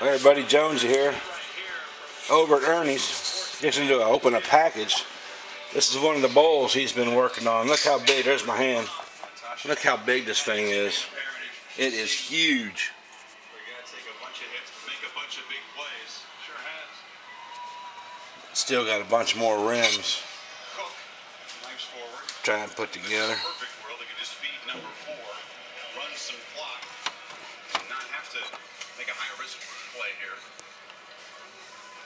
Hey everybody, Jones here. Over at Ernie's, fixing to open a package. This is one of the bowls he's been working on. Look how big, there's my hand. Look how big this thing is. It is huge. Still got a bunch more rims. Trying to put together.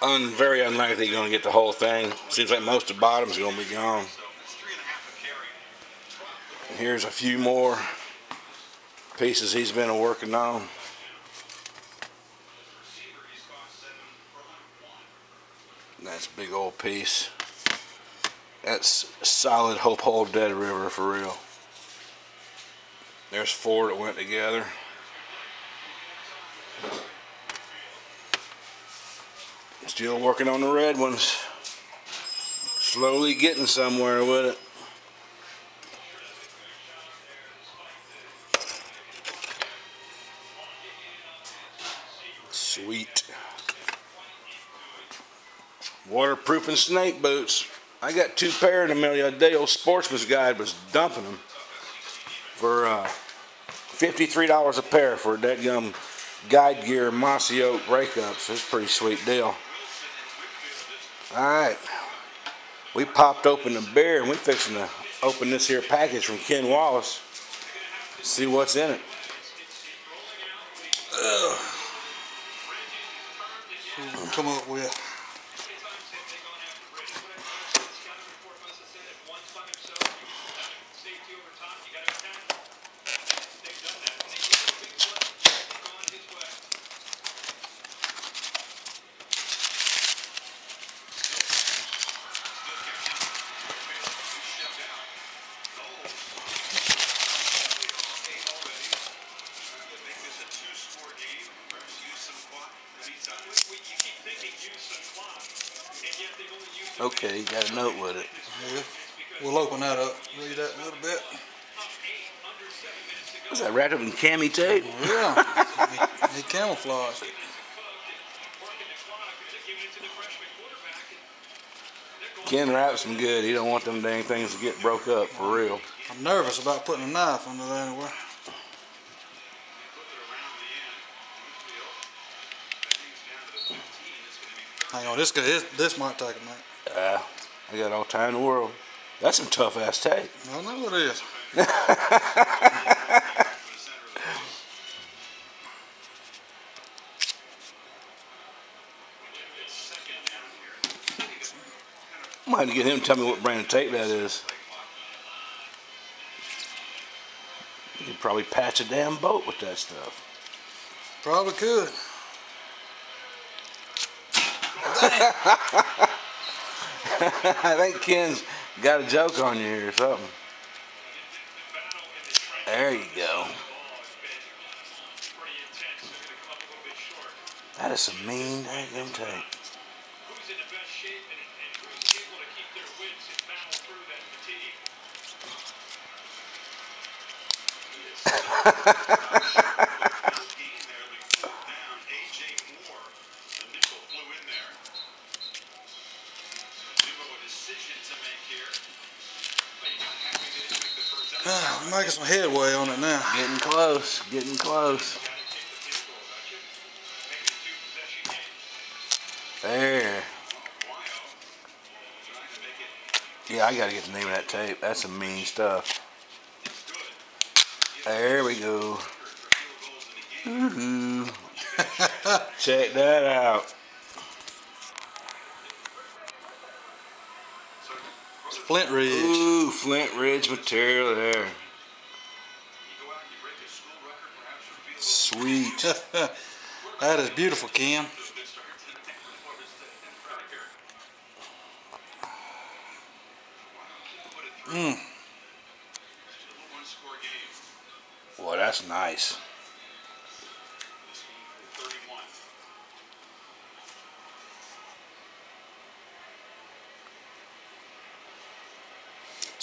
Un, very unlikely you're going to get the whole thing. Seems like most of the bottom's going to be gone. Here's a few more pieces he's been working on. That's a big old piece. That's solid Hope Hole Dead River for real. There's four that went together. Still working on the red ones. Slowly getting somewhere with it. Sweet. Waterproofing snake boots. I got two pair in mail the day. Old Sportsman's Guide was dumping them for uh, $53 a pair for dead gum guide gear mossy oak breakups. It's a pretty sweet deal. Alright. We popped open the beer and we're fixing to open this here package from Ken Wallace. See what's in it. Ugh. Come up with. Okay, you got a note with it. Yeah. We'll open that up, read that a little bit. Was that wrapped up in cami tape? Yeah, he, he camouflaged it. Ken wraps them good. He don't want them dang things to get broke up for real. I'm nervous about putting a knife under there anyway. Hang on, this, this, this might take a minute. Uh, I got all time in the world. That's some tough ass tape. I know it is. I might have to get him to tell me what brand of tape that is. You could probably patch a damn boat with that stuff. Probably could. I think Ken's got a joke on you here or something. There you go. That is some mean dang tape. Ah, we're making some headway on it now. Getting close, getting close. There. Yeah, I gotta get the name of that tape. That's some mean stuff. There we go. Check that out. Flint Ridge. Ooh, Flint Ridge material there. Sweet. that is beautiful, Ken. Mmm. Boy, that's nice.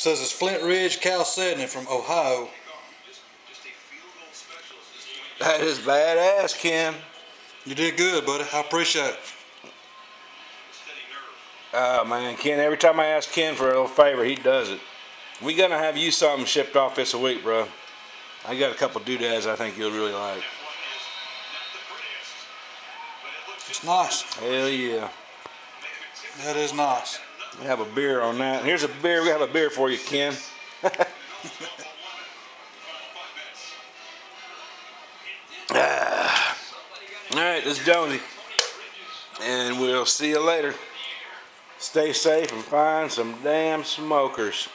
Says it's Flint Ridge Chalcedony from Ohio. That is badass, Ken. You did good, buddy. I appreciate it. Oh man, Ken. Every time I ask Ken for a little favor, he does it. We gonna have you something shipped off this week, bro. I got a couple doodads I think you'll really like. It's nice. Hell yeah. That is nice. We have a beer on that. Here's a beer. We have a beer for you, Ken. Ah. All right, this is Jonesy, and we'll see you later. Stay safe and find some damn smokers.